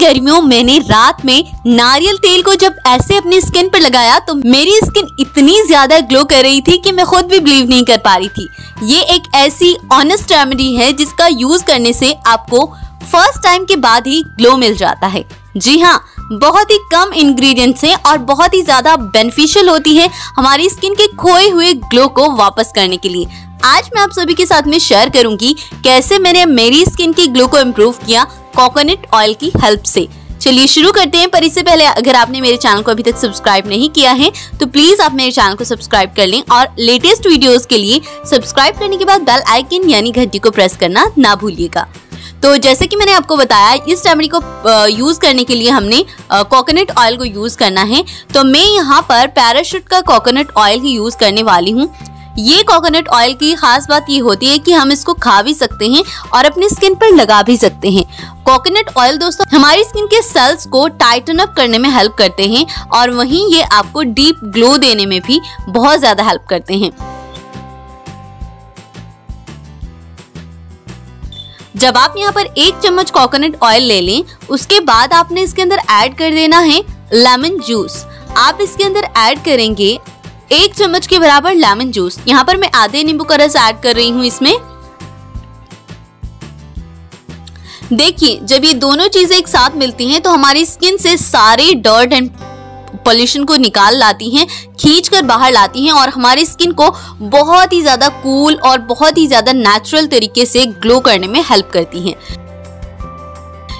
गर्मियों मैंने रात में नारियल तेल को जब ऐसे अपनी स्किन पर लगाया तो मेरी स्किन इतनी ज़्यादा ग्लो कर रही थी कि मैं खुद भी बिलीव नहीं कर पा रही थी। ये एक ऐसी ऑनेस्ट रेमेडी है जिसका यूज़ करने से आपको फ़र्स्ट टाइम के बाद ही ग्लो मिल जाता है। जी हाँ बहुत ही कम इंग्रेडिएंट्स हैं और बहुत ही ज़्यादा बेनिफिशियल होती है हमारी स्किन के खोए हुए ग्लो को वापस करने के लिए। आज मैं आप सभी के साथ में शेयर करूँगी कैसे मैंने मेरी स्किन की ग्लो को इम्प्रूव किया कोकोनट ऑयल की हेल्प से। चलिए शुरू करते हैं, पर इससे पहले अगर आपने मेरे चैनल को अभी तक सब्सक्राइब नहीं किया है तो प्लीज़ आप मेरे चैनल को सब्सक्राइब कर लें और लेटेस्ट वीडियोस के लिए सब्सक्राइब करने के बाद बेल आइकन यानी घंटी को प्रेस करना ना भूलिएगा। तो जैसे कि मैंने आपको बताया, इस रेमेडी को यूज़ करने के लिए हमने कोकोनट ऑयल को यूज़ करना है। तो मैं यहाँ पर पैराशूट का कोकोनट ऑयल ही यूज़ करने वाली हूँ। ये कोकोनट ऑयल की खास बात ये होती है कि हम इसको खा भी सकते हैं और अपनी स्किन पर लगा भी सकते हैं। कोकोनट ऑयल दोस्तों, हमारी स्किन के सेल्स को टाइटन अप करने में हेल्प करते हैं और वहीं ये आपको डीप ग्लो देने में भी बहुत ज़्यादा हेल्प करते हैं। जब आप यहाँ पर एक चम्मच कोकोनट ऑयल ले लें, उसके बाद आपने इसके अंदर ऐड कर देना है लेमन जूस आप इसके अंदर ऐड करेंगे एक चम्मच के बराबर लेमन जूस। यहाँ पर मैं आधे नींबू का रस ऐड कर रही हूँ इसमें। देखिए, जब ये दोनों चीज़ें एक साथ मिलती हैं तो हमारी स्किन से सारे डर्ट एंड पॉल्यूशन को निकाल लाती हैं, खींच कर बाहर लाती हैं, और हमारी स्किन को बहुत ही ज़्यादा कूल और बहुत ही ज़्यादा नेचुरल तरीके से ग्लो करने में हेल्प करती हैं।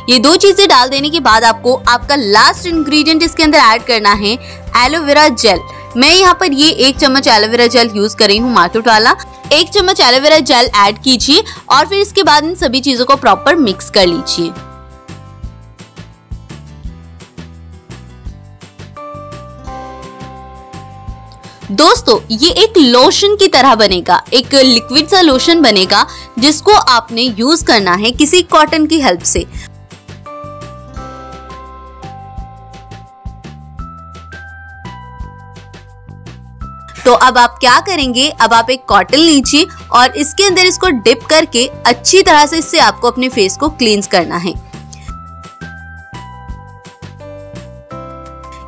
ये दो चीज़ें डाल देने के बाद आपको आपका लास्ट इंग्रेडिएंट इसके अंदर ऐड करना है एलोवेरा जेल मैं यहाँ पर ये एक चम्मच एलोवेरा जेल यूज़ कर रही हूँ मार्केट वाला एक चम्मच एलोवेरा जेल ऐड कीजिए और फिर इसके बाद इन सभी चीज़ों को प्रॉपर मिक्स कर लीजिए। दोस्तों, ये एक लोशन की तरह बनेगा, एक लिक्विड सा लोशन बनेगा, जिसको आपने यूज़ करना है किसी कॉटन की हेल्प से। तो अब आप क्या करेंगे? अब आप एक कॉटन लीजिए और इसके अंदर इसको डिप करके अच्छी तरह से इससे आपको अपने फेस को क्लींस करना है।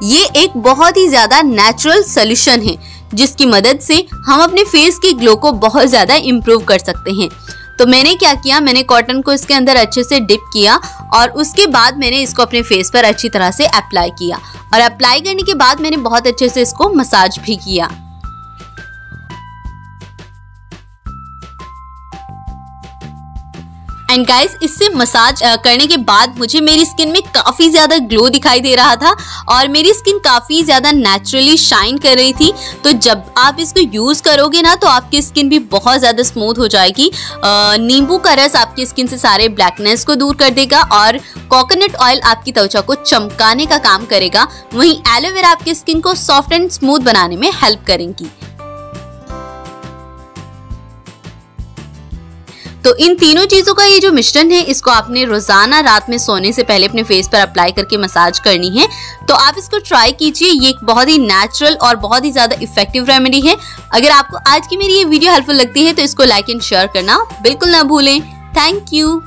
ये एक बहुत ही ज़्यादा नेचुरल सोल्यूशन है, जिसकी मदद से हम अपने फेस की ग्लो को बहुत ज़्यादा इम्प्रूव कर सकते हैं। तो मैंने क्या किया? मैंने कॉटन को इसके अंदर अच्छे से डिप किया और उसके बाद मैंने इसको अपने फेस पर अच्छी तरह से अप्लाई किया। और अप्लाई करने के बाद मैंने बहुत अच्छे से इसको मसाज भी किया। एंड गाइस इससे मसाज करने के बाद मुझे मेरी स्किन में काफ़ी ज़्यादा ग्लो दिखाई दे रहा था और मेरी स्किन काफ़ी ज़्यादा नेचुरली शाइन कर रही थी। तो जब आप इसको यूज़ करोगे ना तो आपकी स्किन भी बहुत ज़्यादा स्मूथ हो जाएगी। नींबू का रस आपकी स्किन से सारे ब्लैकनेस को दूर कर देगा और कोकोनट ऑयल आपकी त्वचा को चमकाने का काम करेगा। वहीं एलोवेरा आपकी स्किन को सॉफ्ट एंड स्मूथ बनाने में हेल्प करेंगी। इन तीनों चीज़ों का ये जो मिश्रण है, इसको आपने रोज़ाना रात में सोने से पहले अपने फेस पर अप्लाई करके मसाज करनी है। तो आप इसको ट्राई कीजिए। ये एक बहुत ही नेचुरल और बहुत ही ज़्यादा इफ़ेक्टिव रेमेडी है। अगर आपको आज की मेरी ये वीडियो हेल्पफुल लगती है तो इसको लाइक एंड शेयर करना। बिल्कुल ना भूलें। Thank you